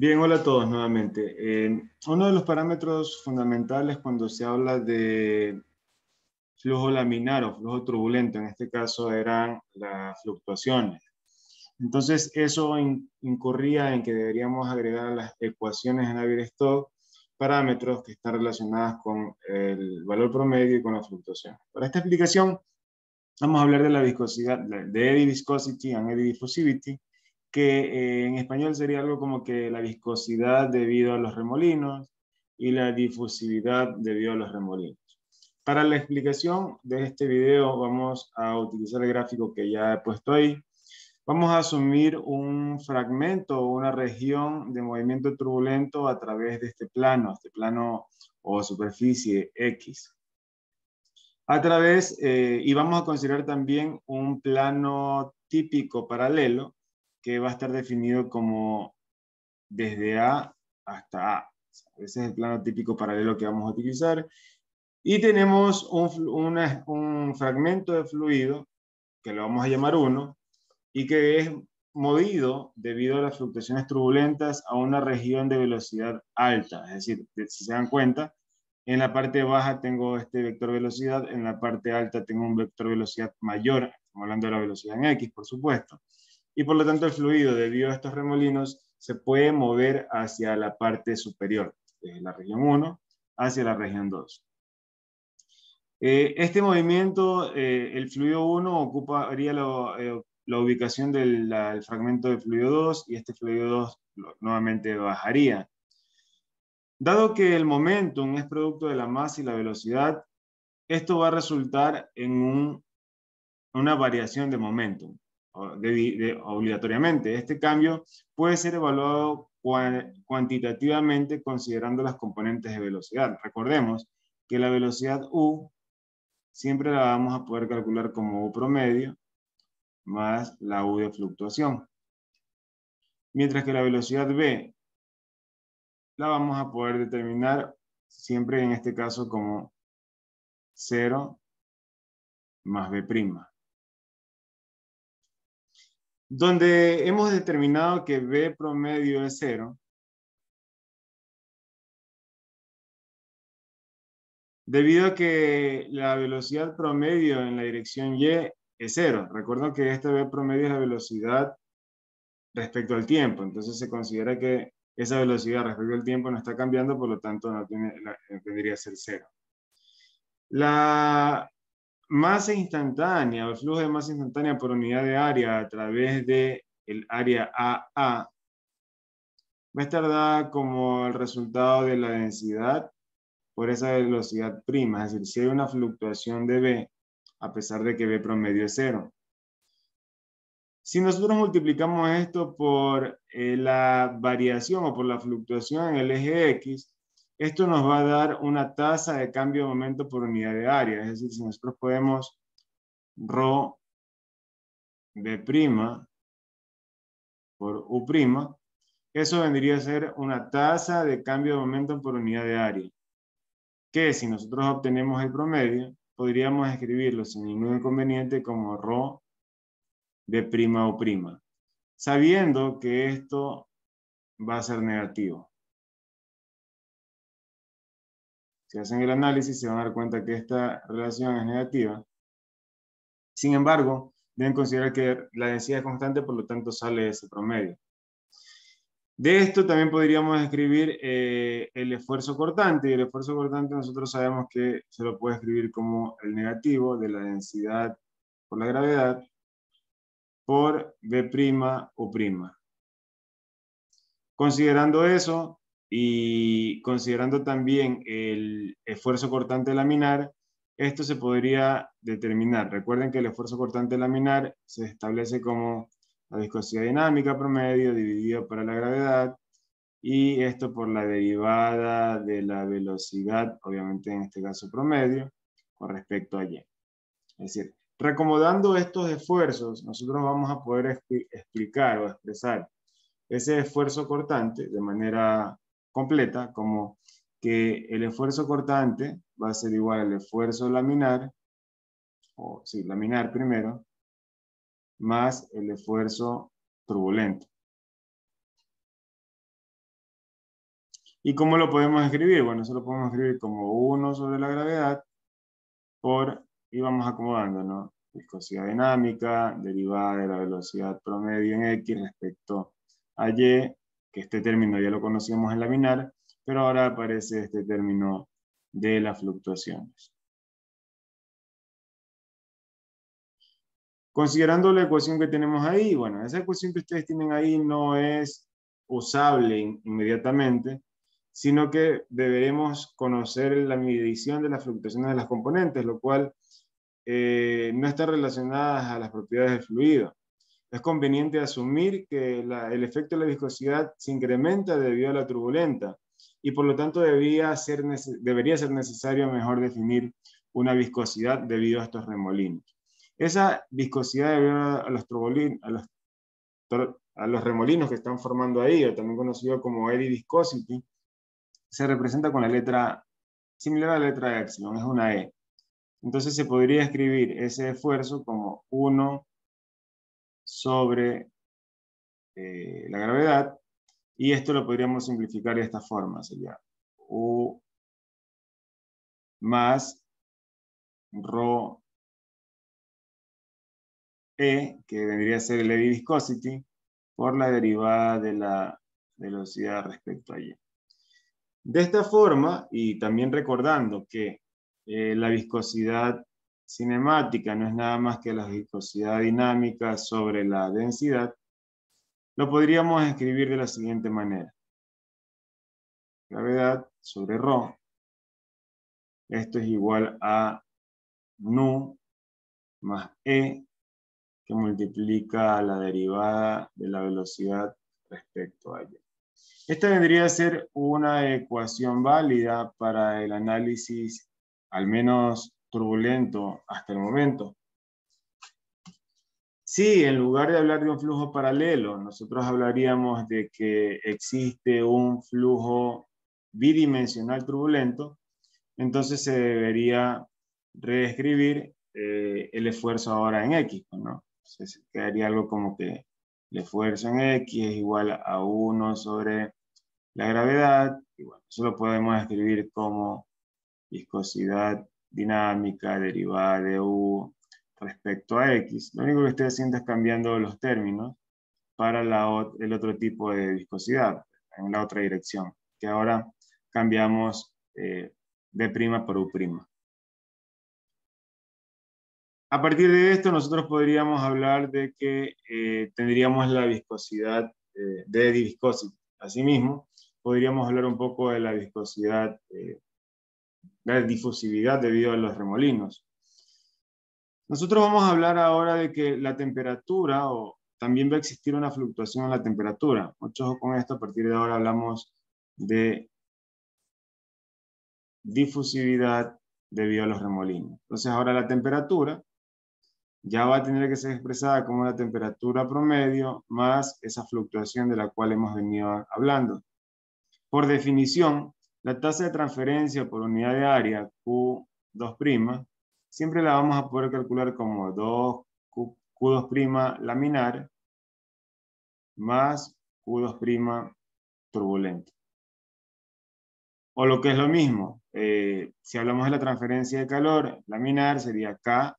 Bien, hola a todos nuevamente. Uno de los parámetros fundamentales cuando se habla de flujo laminar o flujo turbulento, en este caso eran las fluctuaciones. Entonces, eso incurría en que deberíamos agregar a las ecuaciones en Navier-Stokes parámetros que están relacionados con el valor promedio y con la fluctuación. Para esta explicación, vamos a hablar de la viscosidad, de eddy viscosity and eddy diffusivity, que eh, en español sería algo como que la viscosidad debido a los remolinos y la difusividad debido a los remolinos. Para la explicación de este video vamos a utilizar el gráfico que ya he puesto ahí. Vamos a asumir un fragmento o una región de movimiento turbulento a través de este plano, este plano o superficie X. A través, eh, y vamos a considerar también un plano típico paralelo que va a estar definido como desde A hasta A. Ese es el plano típico paralelo que vamos a utilizar. Y tenemos un, un fragmento de fluido, que lo vamos a llamar 1, y que es movido debido a las fluctuaciones turbulentas a una región de velocidad alta. Es decir, si se dan cuenta, en la parte baja tengo este vector velocidad, en la parte alta tengo un vector velocidad mayor, estamos hablando de la velocidad en X, por supuesto y por lo tanto el fluido debido a estos remolinos se puede mover hacia la parte superior, desde la región 1 hacia la región 2. Eh, este movimiento, eh, el fluido 1 ocuparía eh, la ubicación del fragmento de fluido 2 y este fluido 2 nuevamente bajaría. Dado que el momentum es producto de la masa y la velocidad, esto va a resultar en una variación de momentum obligatoriamente. Este cambio puede ser evaluado cuantitativamente considerando las componentes de velocidad. Recordemos que la velocidad U siempre la vamos a poder calcular como U promedio más la U de fluctuación. Mientras que la velocidad B la vamos a poder determinar siempre en este caso como 0 más B'. donde hemos determinado que B promedio es cero, debido a que la velocidad promedio en la dirección Y es cero. Recuerdo que esta B promedio es la velocidad respecto al tiempo, entonces se considera que esa velocidad respecto al tiempo no está cambiando, por lo tanto no tendría que ser cero. La masa instantánea el flujo de masa instantánea por unidad de área a través del el área AA va a estar dada como el resultado de la densidad por esa velocidad prima, es decir, si hay una fluctuación de B, a pesar de que B promedio es cero. Si nosotros multiplicamos esto por eh, la variación o por la fluctuación en el eje X, esto nos va a dar una tasa de cambio de momento por unidad de área. Es decir, si nosotros podemos ρ B' por U', eso vendría a ser una tasa de cambio de momento por unidad de área. Que si nosotros obtenemos el promedio, podríamos escribirlo sin ningún inconveniente como ρ B' U', sabiendo que esto va a ser negativo. Si hacen el análisis se van a dar cuenta que esta relación es negativa. Sin embargo, deben considerar que la densidad es constante, por lo tanto sale ese promedio. De esto también podríamos escribir eh, el esfuerzo cortante. Y el esfuerzo cortante nosotros sabemos que se lo puede escribir como el negativo de la densidad por la gravedad por B' o prima. Considerando eso, y considerando también el esfuerzo cortante laminar, esto se podría determinar. Recuerden que el esfuerzo cortante laminar se establece como la viscosidad dinámica promedio dividido por la gravedad y esto por la derivada de la velocidad, obviamente en este caso promedio, con respecto a y. Es decir, recomodando estos esfuerzos, nosotros vamos a poder explicar o expresar ese esfuerzo cortante de manera completa como que el esfuerzo cortante va a ser igual al esfuerzo laminar, o sí, laminar primero, más el esfuerzo turbulento. ¿Y cómo lo podemos escribir? Bueno, eso lo podemos escribir como 1 sobre la gravedad por, y vamos acomodando, ¿no? Viscosidad dinámica, derivada de la velocidad promedio en X respecto a Y, que este término ya lo conocíamos en laminar, pero ahora aparece este término de las fluctuaciones. Considerando la ecuación que tenemos ahí, bueno, esa ecuación que ustedes tienen ahí no es usable inmediatamente, sino que deberemos conocer la medición de las fluctuaciones de las componentes, lo cual eh, no está relacionada a las propiedades del fluido. Es conveniente asumir que el efecto de la viscosidad se incrementa debido a la turbulenta y por lo tanto debía ser, debería ser necesario mejor definir una viscosidad debido a estos remolinos. Esa viscosidad debido a los, a los, remolinos que están formando ahí, o también conocido como eddy viscosity, se representa con la letra similar a la letra epsilon, es una E. Entonces se podría escribir ese esfuerzo como 1 sobre eh, la gravedad, y esto lo podríamos simplificar de esta forma, sería U más Rho E, que vendría a ser el eddy viscosity, por la derivada de la velocidad respecto a Y. De esta forma, y también recordando que eh, la viscosidad cinemática no es nada más que la viscosidad dinámica sobre la densidad, lo podríamos escribir de la siguiente manera. Gravedad sobre ρ. Esto es igual a nu más e, que multiplica la derivada de la velocidad respecto a ella. Esta vendría a ser una ecuación válida para el análisis, al menos turbulento hasta el momento. Sí, en lugar de hablar de un flujo paralelo, nosotros hablaríamos de que existe un flujo bidimensional turbulento, entonces se debería reescribir eh, el esfuerzo ahora en X, ¿no? Entonces quedaría algo como que el esfuerzo en X es igual a 1 sobre la gravedad, y bueno, eso lo podemos escribir como viscosidad dinámica derivada de U respecto a X. Lo único que estoy haciendo es cambiando los términos para la, el otro tipo de viscosidad, en la otra dirección, que ahora cambiamos eh, de prima por U prima. A partir de esto, nosotros podríamos hablar de que eh, tendríamos la viscosidad eh, de viscosity. Asimismo, podríamos hablar un poco de la viscosidad, eh, la difusividad debido a los remolinos. Nosotros vamos a hablar ahora de que la temperatura, o también va a existir una fluctuación en la temperatura. Mucho ojo con esto, a partir de ahora hablamos de difusividad debido a los remolinos. Entonces ahora la temperatura ya va a tener que ser expresada como la temperatura promedio más esa fluctuación de la cual hemos venido hablando. Por definición, la tasa de transferencia por unidad de área, Q2', siempre la vamos a poder calcular como 2 Q2' laminar más Q2' turbulento. O lo que es lo mismo, eh, si hablamos de la transferencia de calor laminar, sería K,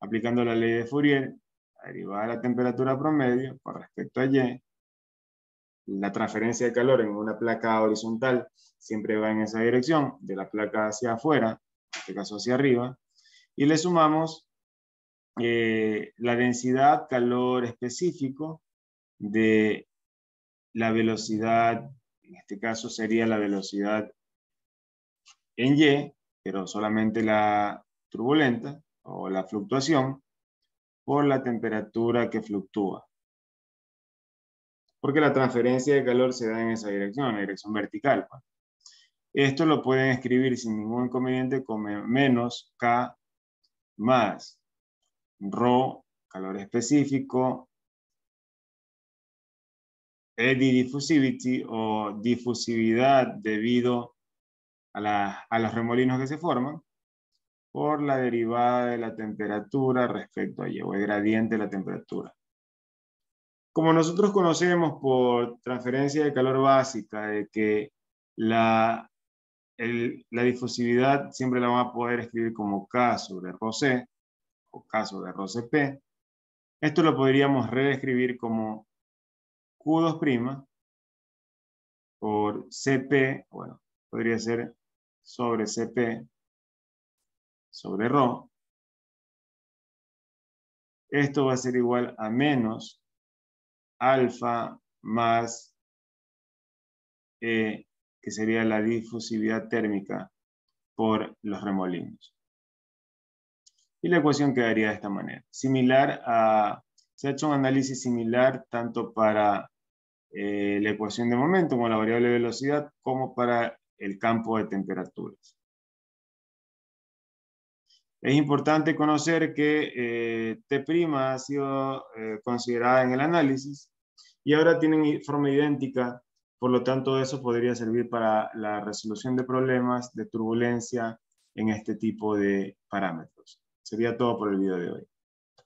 aplicando la ley de Fourier, derivada de la temperatura promedio con respecto a Y, la transferencia de calor en una placa horizontal siempre va en esa dirección, de la placa hacia afuera, en este caso hacia arriba, y le sumamos eh, la densidad calor específico de la velocidad, en este caso sería la velocidad en Y, pero solamente la turbulenta o la fluctuación, por la temperatura que fluctúa porque la transferencia de calor se da en esa dirección, en la dirección vertical. Pues. Esto lo pueden escribir sin ningún inconveniente como menos K más Rho, calor específico, eddy diffusivity o difusividad debido a, a los remolinos que se forman, por la derivada de la temperatura respecto a Y, o el gradiente de la temperatura. Como nosotros conocemos por transferencia de calor básica, de que La, la difusividad siempre la vamos a poder escribir como K sobre Rho C o K sobre Rho P. Esto lo podríamos reescribir como Q2' por CP, bueno, podría ser sobre CP sobre Rho. Esto va a ser igual a menos alfa más E, que sería la difusividad térmica por los remolinos. Y la ecuación quedaría de esta manera. Similar a, se ha hecho un análisis similar tanto para eh, la ecuación de momento como la variable de velocidad, como para el campo de temperaturas. Es importante conocer que eh, T' ha sido eh, considerada en el análisis y ahora tienen forma idéntica, por lo tanto eso podría servir para la resolución de problemas de turbulencia en este tipo de parámetros. Sería todo por el video de hoy.